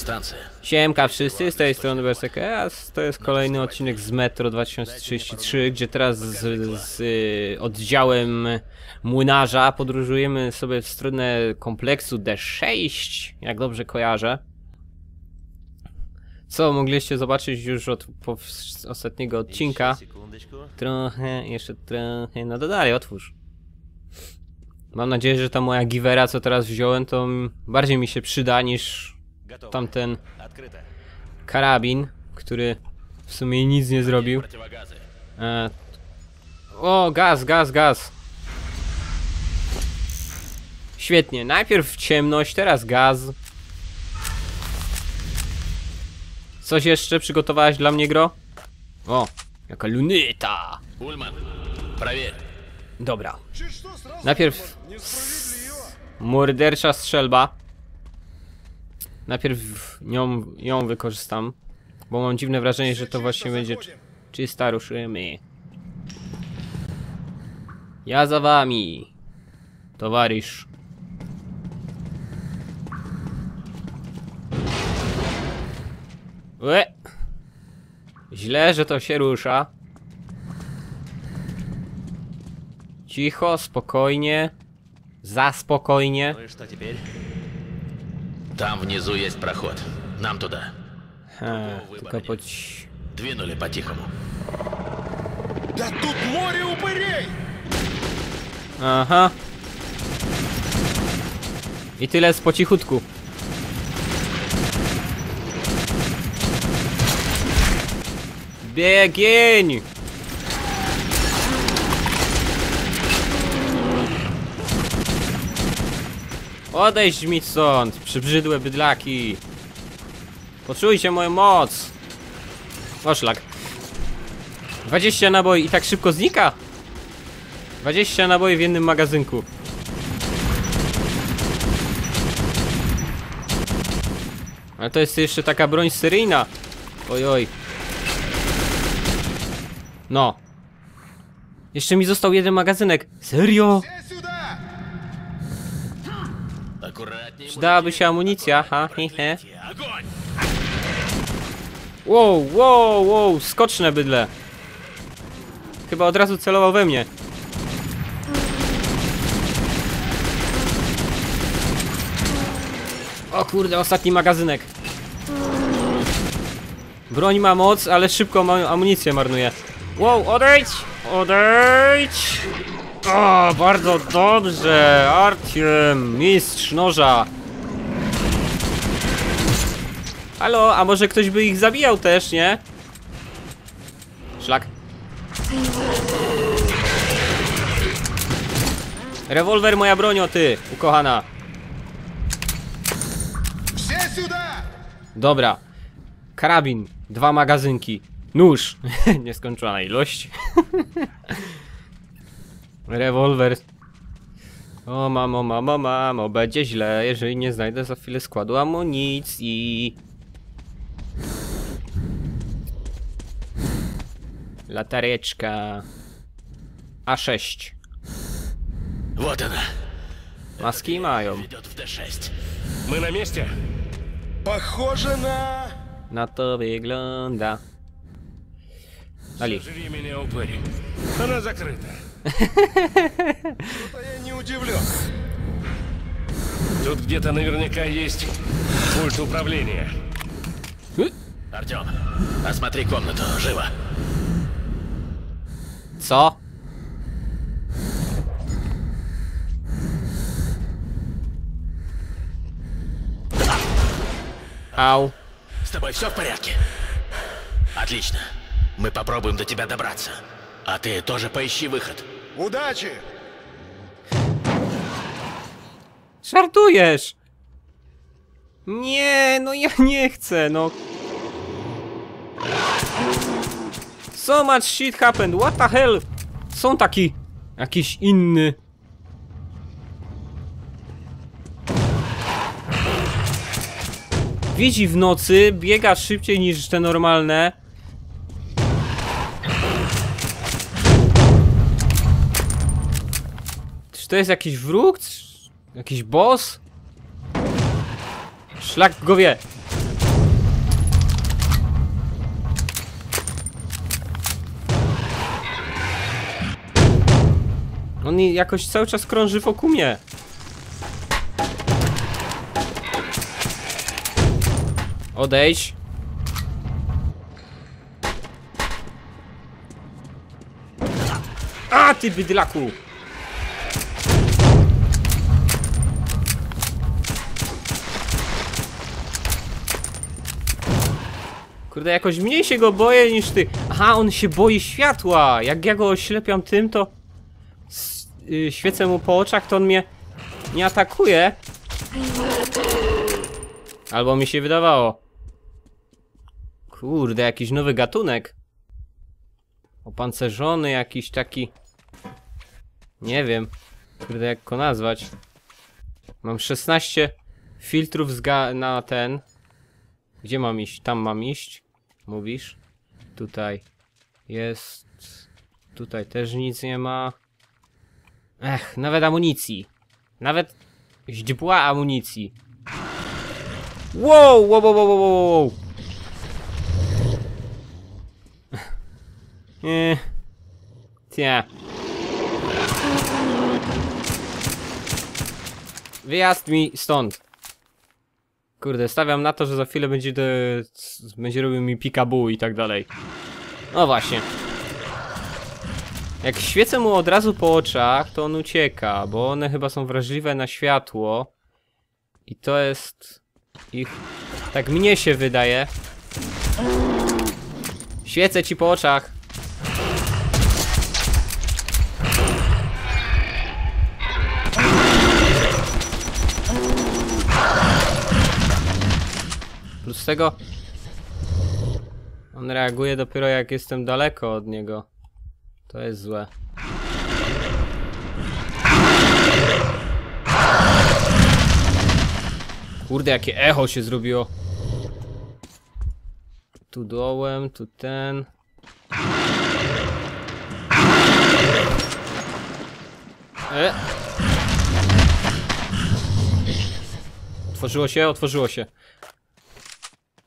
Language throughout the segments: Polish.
Strance. Siemka wszyscy, z tej strony Berserker, a to jest kolejny odcinek z Metro 2033, gdzie teraz z, z y, oddziałem młynarza podróżujemy sobie w stronę kompleksu D6, jak dobrze kojarzę. Co mogliście zobaczyć już od ostatniego odcinka. Trochę, jeszcze trochę, no to dalej, otwórz. Mam nadzieję, że ta moja givera, co teraz wziąłem, to bardziej mi się przyda niż tamten karabin, który w sumie nic nie zrobił. E... O, gaz, gaz, gaz. Świetnie, najpierw ciemność, teraz gaz. Coś jeszcze przygotowałaś dla mnie, Gro? O, jaka luneta. Ullman, prawie. Dobra. Najpierw mordercza strzelba. Najpierw nią, ją wykorzystam, bo mam dziwne wrażenie, że to właśnie będzie... czysta staruszymy? Ja za wami, towarzysz. Łe. Źle, że to się rusza. Cicho, spokojnie. Za spokojnie. No już to Там внизу есть проход. Нам туда. He, tylko po... Двинули по-тихому. Да тут море упырей! Aha. I tyle z po cichutku. Biegień! Odejdź mi stąd, przybrzydłe bydlaki. Poczujcie moją moc. O szlak. 20 naboi i tak szybko znika? 20 naboi w jednym magazynku. Ale to jest jeszcze taka broń seryjna. Oj, oj. No. Jeszcze mi został jeden magazynek. Serio? Все сюда! Аккуратнее. Przydałaby się amunicja, ha, he, he. мужики. Огонь! Wow, wow, wow, skoczne bydle. Chyba od razu celował we mnie. O kurde, ostatni magazynek. Broń ma moc, ale szybko ma amunicję marnuje. Wow, odejdź! Odejdź! O, bardzo dobrze! Artyom, mistrz noża! Halo, a może ktoś by ich zabijał też, nie? Szlak. Rewolwer moja bronio, ty, ukochana. Dobra. Karabin, dwa magazynki, nóż. Nieskończona ilość. Rewolwer. O mamo, mamo, mamo, będzie źle, jeżeli nie znajdę za chwilę składu amunicji. Latareczka. A6. Вот она. Maski mają. Ведет в Д6. Мы на месте? Похоже на... Na to wygląda. Dali. Жри меня, упырь. Она закрыта. Что-то я не удивлен. Тут где-то наверняка есть пульт управления. Артем, осмотри комнату. Живо. Co? Au. С тобой все в порядке? Отлично. Мы попробуем до тебя добраться. А ты тоже поищи выход. Удачи! Żartujesz! Nie, no ja nie chcę, no. So much shit happened, what the hell? Są taki... jakiś inny... Widzi w nocy, biega szybciej niż te normalne. to jest jakiś wróg? Jakiś boss? Szlak go wie! On jakoś cały czas krąży wokół mnie. Odejdź. A ty bydlaku! Kurde, jakoś mniej się go boję niż ty. Aha, on się boi światła. Jak ja go oślepiam tym, to y, świecę mu po oczach, to on mnie nie atakuje. Albo mi się wydawało. Kurde, jakiś nowy gatunek. Opancerzony jakiś taki... Nie wiem. Kurde, jak go nazwać. Mam 16 filtrów na ten. Gdzie mam iść? Tam mam iść. Mówisz? Tutaj jest. Tutaj też nic nie ma. Ech, nawet amunicji. Nawet źdźbła amunicji. Wow, wow, wow, wow, wow, wow. Nie. Tia. Wyjazd mi stąd. Kurde, stawiam na to, że za chwilę będzie, de, będzie robił mi pikabu i tak dalej. No właśnie. Jak świecę mu od razu po oczach, to on ucieka, bo one chyba są wrażliwe na światło. I to jest ich... Tak mnie się wydaje. Świecę ci po oczach. Plus tego on reaguje dopiero jak jestem daleko od niego. To jest złe. Kurde, jakie echo się zrobiło. Tu dołem, tu ten. E. Otworzyło się, otworzyło się.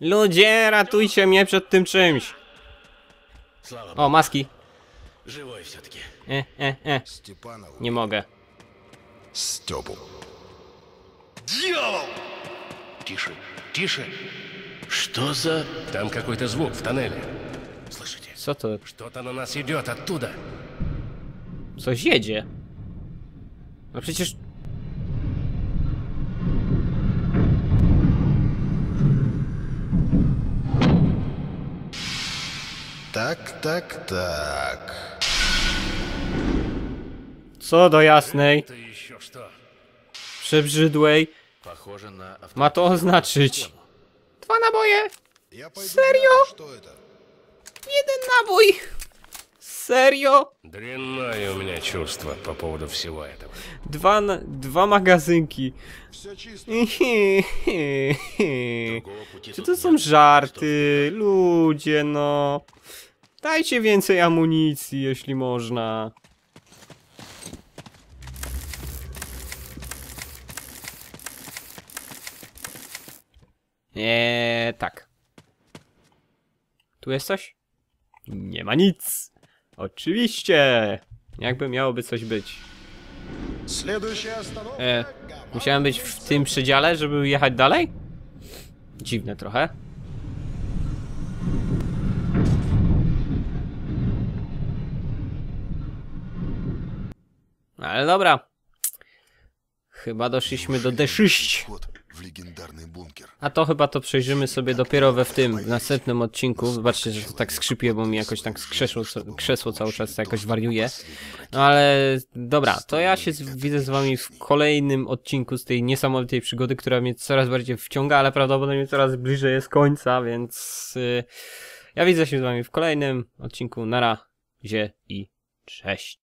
Ludzie, ratujcie mnie przed tym czymś. Слава Богу, O, maski. живой все-таки. E, e, e. Степанова. Nie mogę. Степу. Тише, тише. Что за... Там какой-то звук в тоннеле. Слышите? Co to? Что-то на нас идет оттуда. Coś jedzie. No przecież... Tak, tak, tak. Co do jasnej, przebrzydłej, ma to oznaczyć. Dwa naboje! Serio? Jeden nabój! Serio? Дрянное у меня чувство по поводу всего этого. Dwa, na- dwa magazynki. Все чисто. Другого пути Czy тут to нет. są żarty? Ludzie, no. Dajcie więcej amunicji, jeśli można. Nie, tak. Tu jest coś? Nie ma nic. Oczywiście! Jakby miałoby coś być. E, musiałem być w tym przedziale, żeby jechać dalej? Dziwne trochę. Ale dobra. Chyba doszliśmy do D6 w legendarny bunkier. A to chyba to przejrzymy sobie dopiero we w tym, w następnym odcinku. Zobaczcie, że to tak skrzypie, bo mi jakoś tak krzesło, krzesło cały czas jakoś wariuje. No ale dobra, to ja się widzę z wami w kolejnym odcinku z tej niesamowitej przygody, która mnie coraz bardziej wciąga, ale prawdopodobnie coraz bliżej jest końca, więc y, ja widzę się z wami w kolejnym odcinku. Nara, gdzie i cześć.